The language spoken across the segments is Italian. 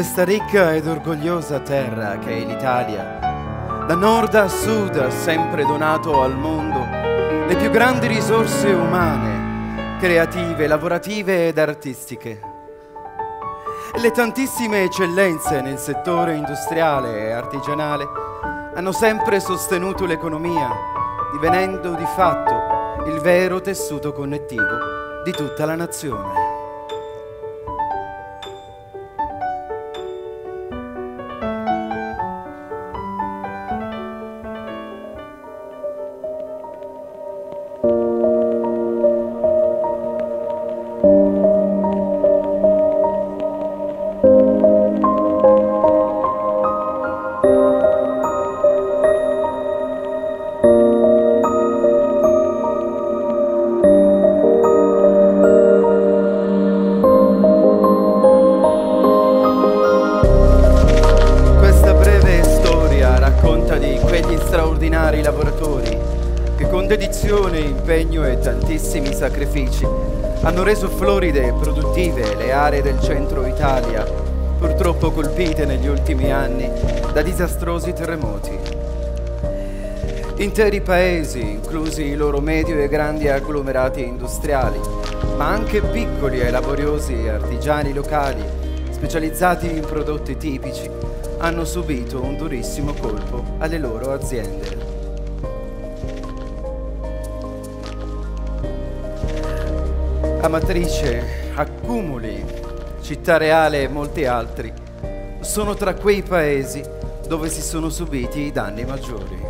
questa ricca ed orgogliosa terra che è l'Italia, da nord a sud ha sempre donato al mondo le più grandi risorse umane, creative, lavorative ed artistiche. Le tantissime eccellenze nel settore industriale e artigianale hanno sempre sostenuto l'economia, divenendo di fatto il vero tessuto connettivo di tutta la nazione. Impegno e tantissimi sacrifici hanno reso floride e produttive le aree del centro Italia, purtroppo colpite negli ultimi anni da disastrosi terremoti. Interi paesi, inclusi i loro medio e grandi agglomerati industriali, ma anche piccoli e laboriosi artigiani locali, specializzati in prodotti tipici, hanno subito un durissimo colpo alle loro aziende. Amatrice, Accumuli, Città Reale e molti altri sono tra quei paesi dove si sono subiti i danni maggiori.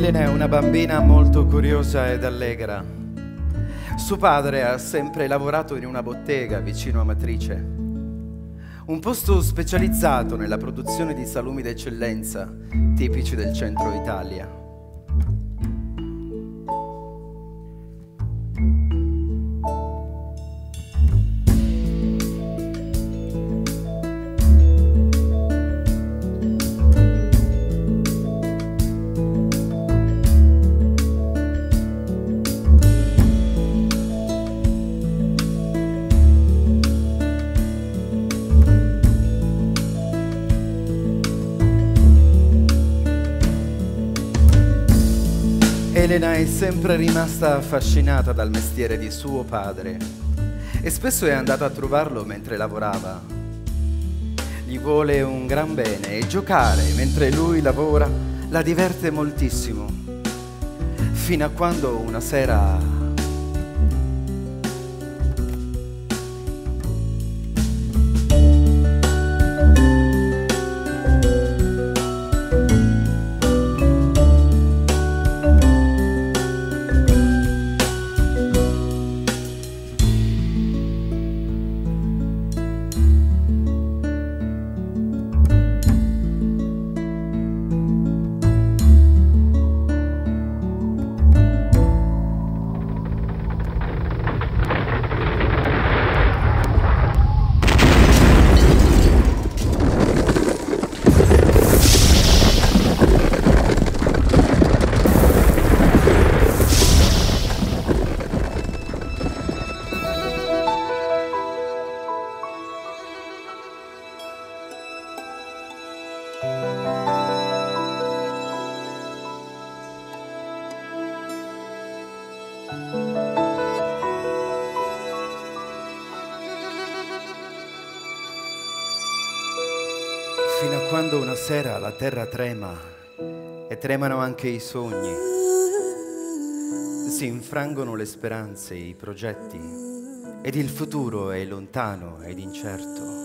Elena è una bambina molto curiosa ed allegra. Suo padre ha sempre lavorato in una bottega vicino a Matrice, un posto specializzato nella produzione di salumi d'eccellenza tipici del centro Italia. Elena è sempre rimasta affascinata dal mestiere di suo padre e spesso è andata a trovarlo mentre lavorava. Gli vuole un gran bene e giocare mentre lui lavora la diverte moltissimo, fino a quando una sera Fino a quando una sera la terra trema e tremano anche i sogni, si infrangono le speranze, i progetti ed il futuro è lontano ed incerto.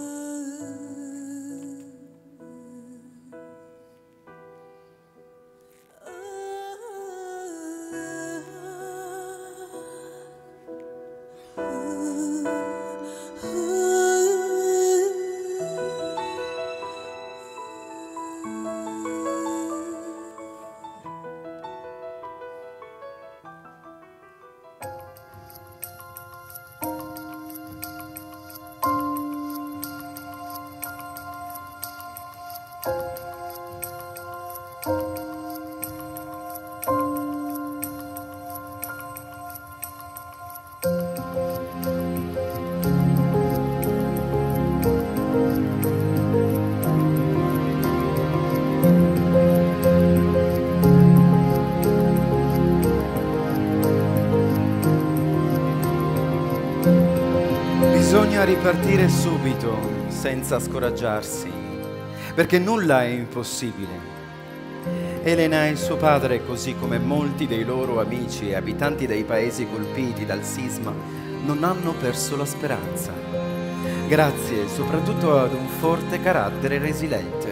Ripartire subito, senza scoraggiarsi, perché nulla è impossibile. Elena e suo padre, così come molti dei loro amici e abitanti dei paesi colpiti dal sisma, non hanno perso la speranza, grazie soprattutto ad un forte carattere resiliente.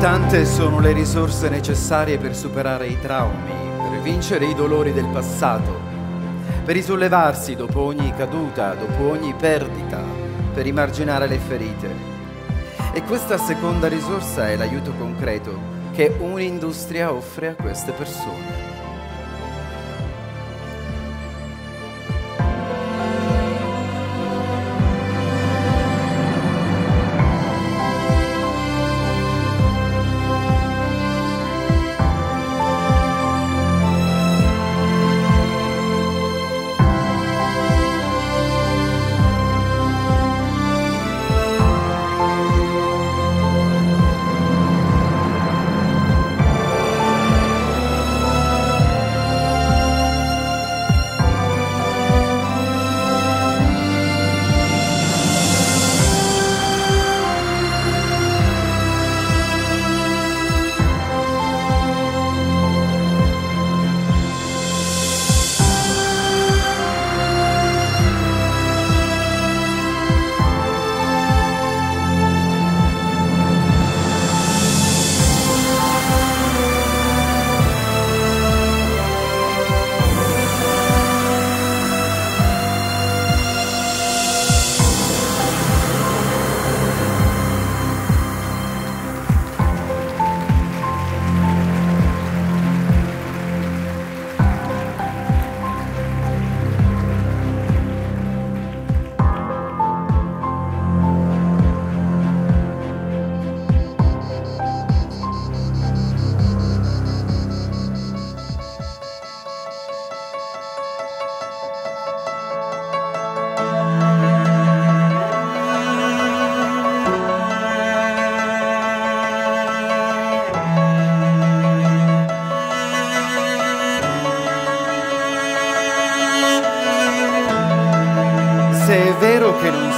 Tante sono le risorse necessarie per superare i traumi, per vincere i dolori del passato, per risollevarsi dopo ogni caduta, dopo ogni perdita, per rimarginare le ferite. E questa seconda risorsa è l'aiuto concreto che un'industria offre a queste persone.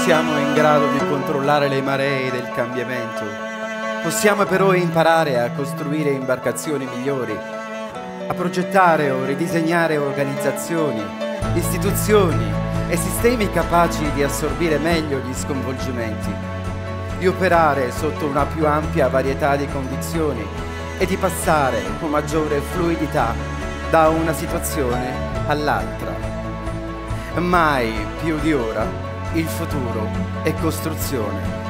Siamo in grado di controllare le maree del cambiamento, possiamo però imparare a costruire imbarcazioni migliori, a progettare o ridisegnare organizzazioni, istituzioni e sistemi capaci di assorbire meglio gli sconvolgimenti, di operare sotto una più ampia varietà di condizioni e di passare con maggiore fluidità da una situazione all'altra. Mai più di ora il futuro è costruzione.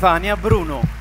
Stefania Bruno.